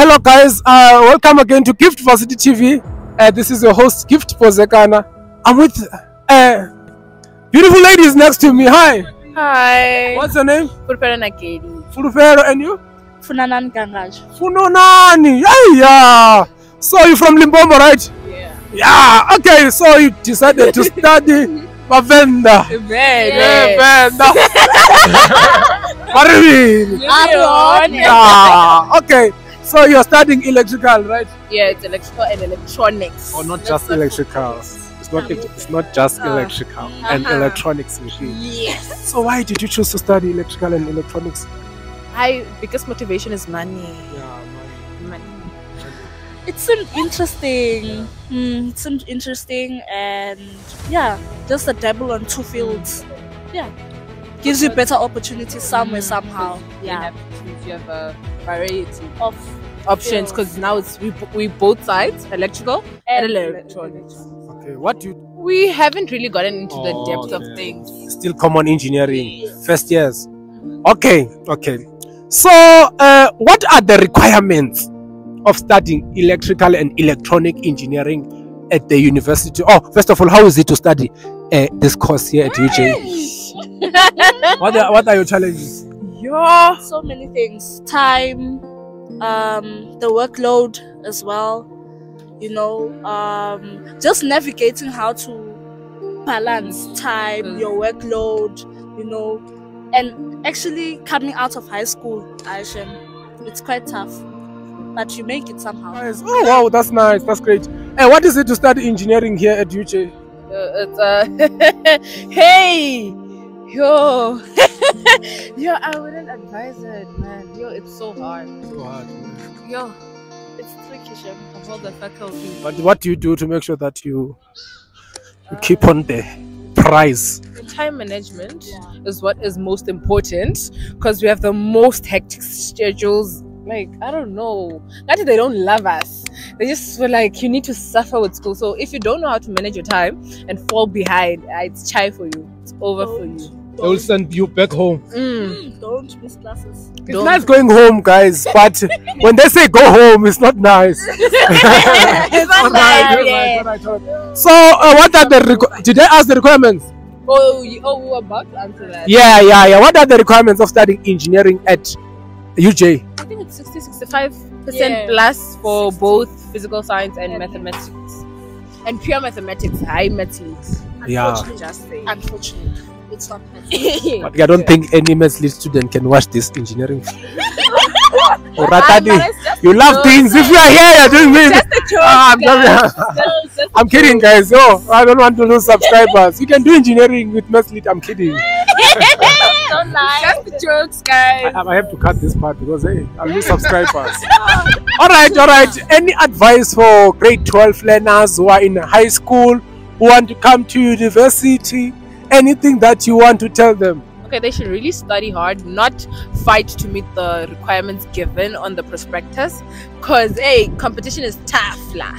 hello, guys. Uh, welcome again to Gift Varsity TV. Uh, this is your host, Gift Pozekana. I'm with uh, beautiful ladies next to me. Hi. Hi. What's your name? Purpera Nakedi. Fulufero, and you? Funanan Gangraj. Funonani. Hey, yeah. So you from Limpopo, right? Yeah. Yeah. Okay. So you decided to study Mavenda. Mavenda. Marvin. Yeah. Okay. So you're studying electrical, right? Yeah, it's electrical and electronics. Or not just electrical. It's not. It's not just electrical and Uh-huh. electronics machine. Yes. So why did you choose to study electrical and electronics? I because motivation is money. Yeah, Money. It's seemed interesting. Hmm, it seemed interesting and yeah, just a double on two fields. Yeah. Gives you better opportunities somewhere, somehow. You Yeah. have, you have a variety Of options because now it's we, we both sides electrical and, And electronics. Okay. What do you? We haven't really gotten into the Oh, depth okay. of things. Still common engineering first years. Okay. Okay. So uh, what are the requirements of studying electrical and electronic engineering at the university? Oh, first of all, how is it to study uh, this course here at UJ? what are, what are your challenges? Yeah. so many things. Time, um, the workload as well. You know, um, just navigating how to balance time, Mm. your workload, you know, and actually coming out of high school, Aishan, it's quite tough. But you make it somehow. Nice. Oh wow, that's nice. That's great. And what is it to study engineering here at UJ? Uh, it's uh, hey, yo, yo, I wouldn't advise it, man. Yo, it's so hard. So hard. man. Yo, It's tricky, Shem. of all the faculty. But what do you do to make sure that you, you keep on the prize? Time management Yeah. is what is most important because we have the most hectic schedules. Like I don't know, not that they don't love us. They just feel like you need to suffer with school. So if you don't know how to manage your time and fall behind, uh, it's chai for you. It's over for you. They will send you back home. Mm. Don't miss classes. It's Don't- nice going home, guys, but when they say go home, it's not nice. it's not nice, alright, yeah. alright, alright. So, uh, what are the requ- did they ask the requirements? Oh, you, oh, we were about to answer that. Yeah, yeah, yeah. What are the requirements of studying engineering at UJ? I think it's 60 65 percent Yeah. plus for both physical science and mathematics. And pure mathematics, high mathematics. Yeah. Unfortunately, Just saying. unfortunately, it's not possible. But I don't think any maths student can watch this engineering. or Ratadi, but it's just you love joke. things. If you are here, you're doing me. Just a joke. Ah, I'm guys. joking. Just- just a I'm kidding, guys. No, I don't want to lose subscribers. You can do engineering with maths. I'm kidding. Don't lie. Just the jokes, I, guys. I have to cut this part because hey, I'll lose subscribers. all right, all right. Any advice for grade 12 learners who are in high school who want to come to university? Anything that you want to tell them? Okay, they should really study hard, not fight to meet the requirements given on the prospectus. Cause hey, competition is tough, lah.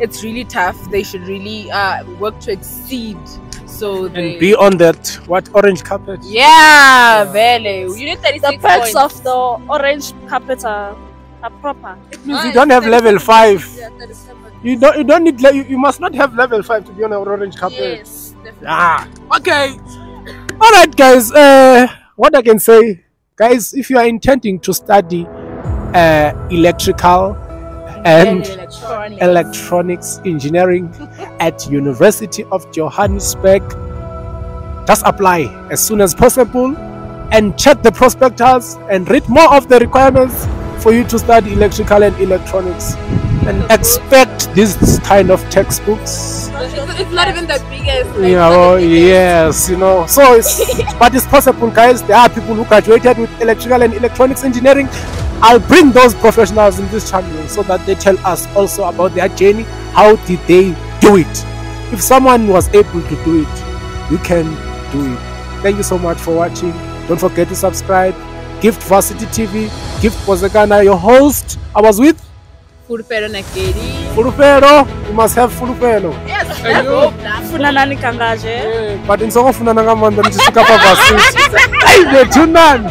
It's really tough. They should really uh, work to exceed. So they And be on that what orange carpet? Yeah, really. You need 36 The perks points. of the orange carpet are, are proper. It means you don't have level five. Yeah, You don't. You don't need. You, you must not have level five to be on an orange carpet. Yes, definitely. Ah, okay. All right, guys. Uh, what I can say, guys, if you are intending to study uh, electrical and electronics. electronics engineering at University of Johannesburg, just apply as soon as possible and check the prospectus and read more of the requirements for you to study electrical and electronics and expect this kind of textbooks It's, it's not even the biggest. like, you know, biggest. yes, you know. So, it's, but it's possible, guys. There are people who graduated with electrical and electronics engineering. I'll bring those professionals in this channel so that they tell us also about their journey. How did they do it? If someone was able to do it, you can do it. Thank you so much for watching. Don't forget to subscribe. Gift Varsity TV. Gift Pozekana, your host. I was with Furupero Nakedi. Fulupero. You must have Fulupero. Yes, And let's you? go. Black. Funanani Kangaje. Eh, but ndizongofuna nangamanda ndichisvika pavhasiti aive tunani